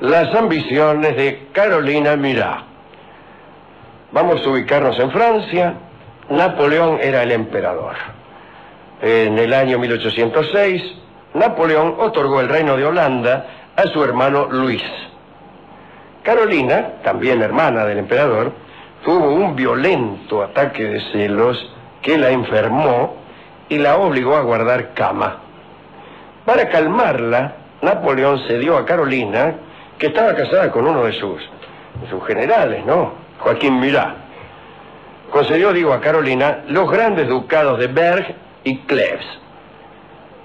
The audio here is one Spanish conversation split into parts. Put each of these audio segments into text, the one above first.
las ambiciones de Carolina Murat. Vamos a ubicarnos en Francia. Napoleón era el emperador. En el año 1806, Napoleón otorgó el reino de Holanda a su hermano Luis. Carolina, también hermana del emperador, tuvo un violento ataque de celos que la enfermó y la obligó a guardar cama. Para calmarla, Napoleón cedió a Carolina, que estaba casada con uno de sus, sus generales, ¿no? Joaquín Mirá. Concedió, digo, a Carolina los grandes ducados de Berg y Cleves.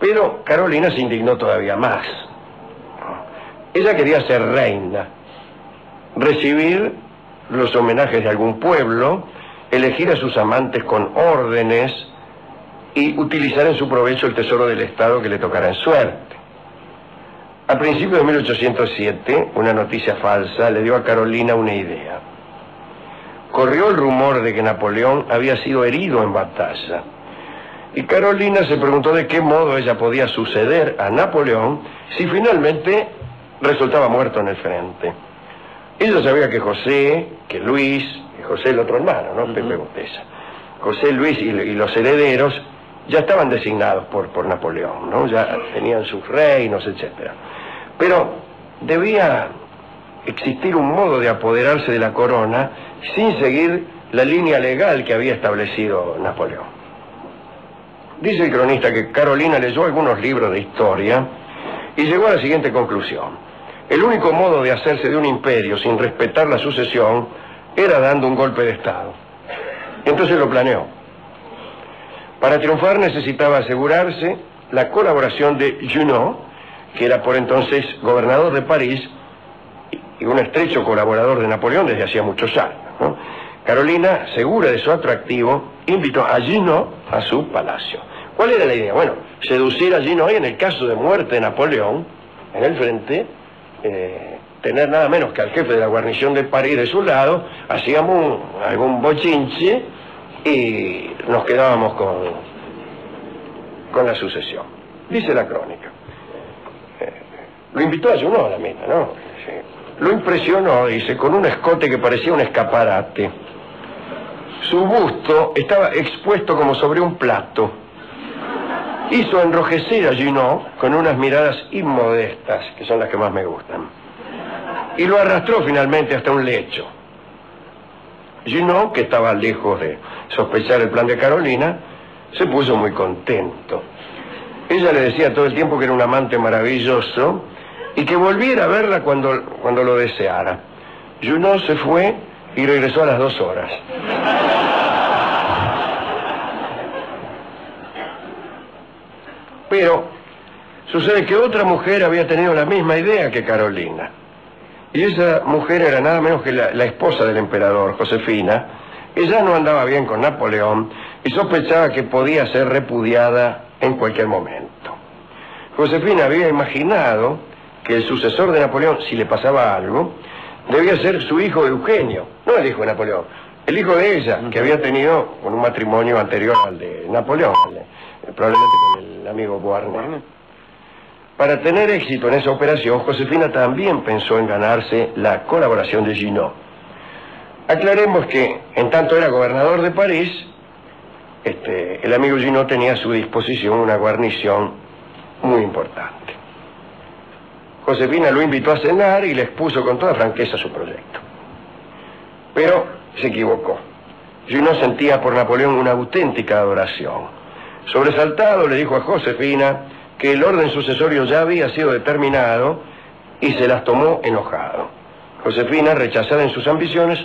Pero Carolina se indignó todavía más. Ella quería ser reina, recibir los homenajes de algún pueblo, elegir a sus amantes con órdenes y utilizar en su provecho el tesoro del Estado que le tocara en suerte. A principios de 1807, una noticia falsa le dio a Carolina una idea. Corrió el rumor de que Napoleón había sido herido en batalla. Y Carolina se preguntó de qué modo ella podía suceder a Napoleón si finalmente resultaba muerto en el frente. Ella sabía que José, que Luis, que José el otro hermano, ¿no? Pepe Botesa. José, Luis y, y, los herederos ya estaban designados por, por Napoleón, ¿no? Ya tenían sus reinos, etc. Pero debía existir un modo de apoderarse de la corona sin seguir la línea legal que había establecido Napoleón. Dice el cronista que Carolina leyó algunos libros de historia y llegó a la siguiente conclusión. El único modo de hacerse de un imperio sin respetar la sucesión era dando un golpe de Estado. Entonces lo planeó. Para triunfar necesitaba asegurarse la colaboración de Junot, que era por entonces gobernador de París y un estrecho colaborador de Napoleón desde hacía muchos años. Carolina, segura de su atractivo, invitó a Junot a su palacio. ¿Cuál era la idea? Bueno, seducir a Junot y en el caso de muerte de Napoleón, en el frente, eh, tener nada menos que al jefe de la guarnición de París de su lado, hacíamos algún bochinche y nos quedábamos con, con la sucesión. Dice la crónica. Lo invitó a Junot a la mina, ¿no? Lo impresionó, dice, con un escote que parecía un escaparate. Su busto estaba expuesto como sobre un plato. Hizo enrojecer a Junot con unas miradas inmodestas, que son las que más me gustan. Y lo arrastró finalmente hasta un lecho. Junot, que estaba lejos de sospechar el plan de Carolina, se puso muy contento. Ella le decía todo el tiempo que era un amante maravilloso y que volviera a verla cuando, cuando lo deseara. Junot se fue y regresó a las dos horas. Pero sucede que otra mujer había tenido la misma idea que Carolina. Y esa mujer era nada menos que la, la, esposa del emperador, Josefina. Ella no andaba bien con Napoleón y sospechaba que podía ser repudiada en cualquier momento. Josefina había imaginado que el sucesor de Napoleón, si le pasaba algo, debía ser su hijo Eugenio, no el hijo de Napoleón, el hijo de ella, que había tenido con un matrimonio anterior al de Napoleón, probablemente con el amigo Beauharnais. Para tener éxito en esa operación, Josefina también pensó en ganarse la colaboración de Junot. Aclaremos que, en tanto era gobernador de París, este, el amigo Junot tenía a su disposición una guarnición muy importante. Josefina lo invitó a cenar y le expuso con toda franqueza su proyecto. Pero se equivocó. Junot sentía por Napoleón una auténtica adoración. Sobresaltado le dijo a Josefina que el orden sucesorio ya había sido determinado y se las tomó enojado. Josefina, rechazada en sus ambiciones,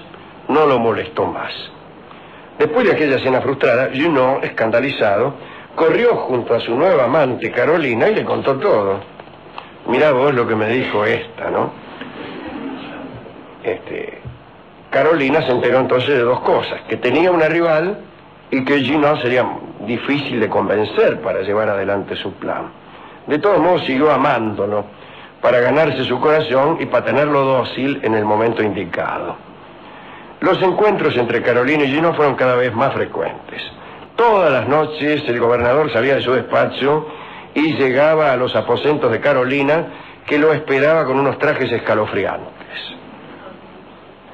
no lo molestó más. Después de aquella cena frustrada, Junot, escandalizado, corrió junto a su nueva amante Carolina y le contó todo. Mirá vos lo que me dijo esta, ¿no? Este, Carolina se enteró entonces de dos cosas, que tenía una rival y que Junot sería difícil de convencer para llevar adelante su plan. De todos modos siguió amándolo para ganarse su corazón y para tenerlo dócil en el momento indicado. Los encuentros entre Carolina y Junot fueron cada vez más frecuentes. Todas las noches el gobernador salía de su despacho y llegaba a los aposentos de Carolina que lo esperaba con unos trajes escalofriantes.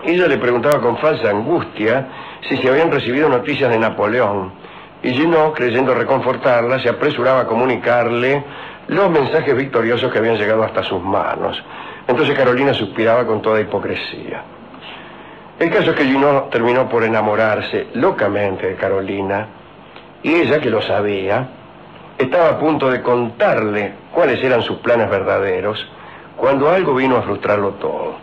Ella le preguntaba con falsa angustia si se habían recibido noticias de Napoleón, y Gino, creyendo reconfortarla, se apresuraba a comunicarle los mensajes victoriosos que habían llegado hasta sus manos. Entonces Carolina suspiraba con toda hipocresía. El caso es que Gino terminó por enamorarse locamente de Carolina, y ella, que lo sabía, estaba a punto de contarle cuáles eran sus planes verdaderos, cuando algo vino a frustrarlo todo.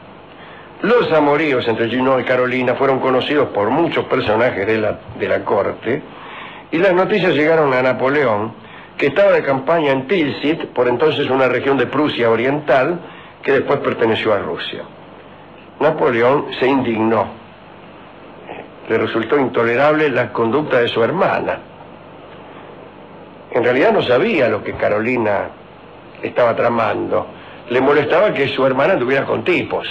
Los amoríos entre Gino y Carolina fueron conocidos por muchos personajes de la, de la corte, y las noticias llegaron a Napoleón, que estaba de campaña en Tilsit, por entonces una región de Prusia Oriental, que después perteneció a Rusia. Napoleón se indignó. Le resultó intolerable la conducta de su hermana. En realidad no sabía lo que Carolina estaba tramando. Le molestaba que su hermana anduviera con tipos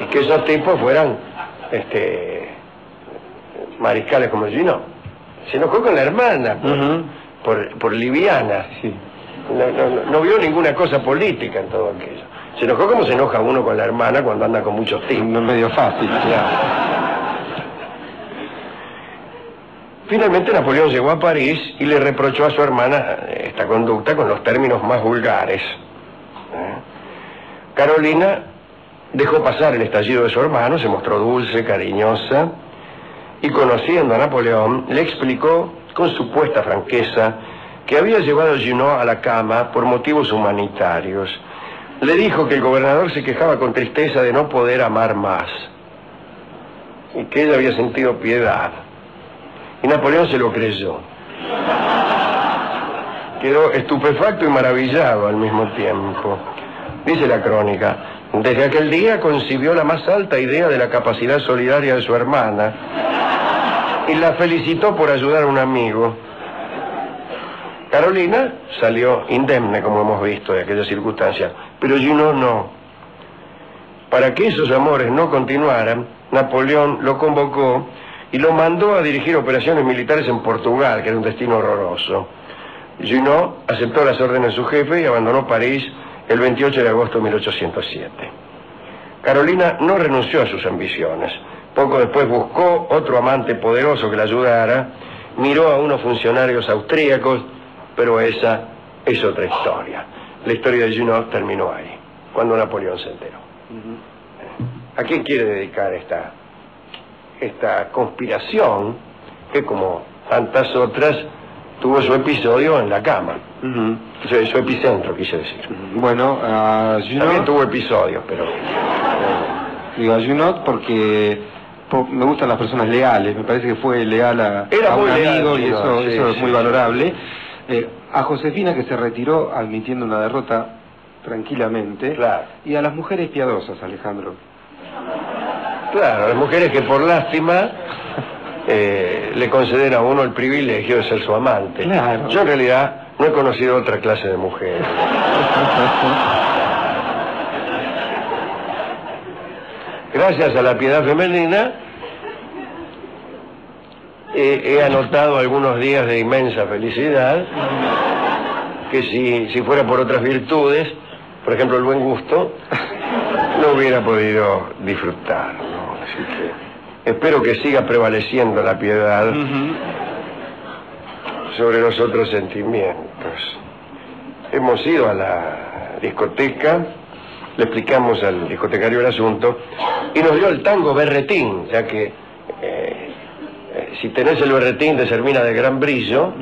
y que esos tipos fueran este, mariscales como Gino. Se enojó con la hermana por, por, liviana. no vio ninguna cosa política en todo aquello. Se enojó como se enoja uno con la hermana cuando anda con muchos tipos. No es medio fácil. Finalmente Napoleón llegó a París y le reprochó a su hermana esta conducta con los términos más vulgares. ¿Eh? Carolina dejó pasar el estallido de su hermano, se mostró dulce, cariñosa, y conociendo a Napoleón, le explicó con supuesta franqueza que había llevado a Junot a la cama por motivos humanitarios le dijo que el gobernador se quejaba con tristeza de no poder amar más y que ella había sentido piedad. Y Napoleón se lo creyó. Quedó estupefacto y maravillado al mismo tiempo. Dice la crónica, desde aquel día concibió la más alta idea de la capacidad solidaria de su hermana y la felicitó por ayudar a un amigo. Carolina salió indemne, como hemos visto, de aquella circunstancia, pero Gino no. Para que esos amores no continuaran, Napoleón lo convocó y lo mandó a dirigir operaciones militares en Portugal, que era un destino horroroso. Junot aceptó las órdenes de su jefe y abandonó París el 28 de agosto de 1807. Carolina no renunció a sus ambiciones. Poco después buscó otro amante poderoso que la ayudara, miró a unos funcionarios austríacos pero esa es otra historia. La historia de Junot terminó ahí, cuando Napoleón se enteró. ¿A quién quiere dedicar esta, esta conspiración que como tantas otras tuvo su episodio en la cama? su, epicentro, quise decir. Bueno, a Junot... También tuvo episodios, pero... Digo a Junot porque me gustan las personas leales, me parece que fue leal a, Era un amigo y eso, es muy valorable. Eh, a Josefina que se retiró admitiendo una derrota tranquilamente. Claro. Y a las mujeres piadosas, Alejandro. Claro, las mujeres que por lástima eh, le conceden a uno el privilegio de ser su amante. Claro. Yo en realidad no he conocido otra clase de mujeres. Gracias a la piedad femenina, he anotado algunos días de inmensa felicidad, que si, si fuera por otras virtudes, por ejemplo el buen gusto, no hubiera podido disfrutar. Así que espero que siga prevaleciendo la piedad sobre los otros sentimientos. Hemos ido a la discoteca, le explicamos al discotecario el asunto y nos dio el tango berretín, ya que eh, si tenés el berretín de Sermina de gran brillo,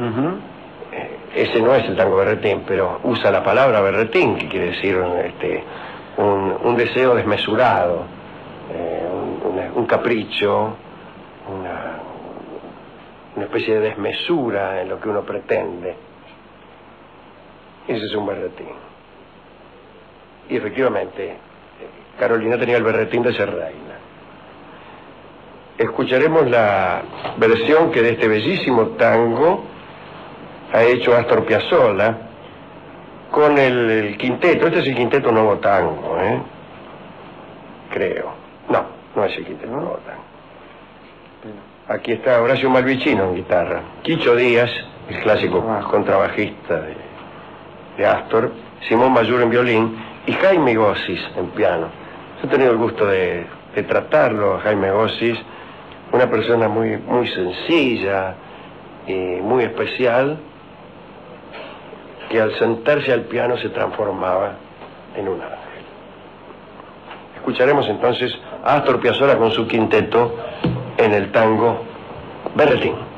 eh, ese no es el tango berretín, pero usa la palabra berretín, que quiere decir este, un, deseo desmesurado, eh, un, capricho, una, especie de desmesura en lo que uno pretende. Ese es un berretín. Y efectivamente, eh, Carolina tenía el berretín de ser reina escucharemos la versión que de este bellísimo tango ha hecho Astor Piazzolla con el, quinteto. Este es el quinteto Nuevo Tango, ¿eh? Creo. No, no es el quinteto Nuevo Tango. Aquí está Horacio Malvicino en guitarra. Quicho Díaz, el clásico contrabajista de, de Astor. Simón Mayur en violín y Jaime Gossis en piano. Yo he tenido el gusto de, tratarlo, Jaime Gossis, una persona muy, muy sencilla y muy especial, que al sentarse al piano se transformaba en un ángel. Escucharemos entonces a Astor Piazzolla con su quinteto en el tango Berretín.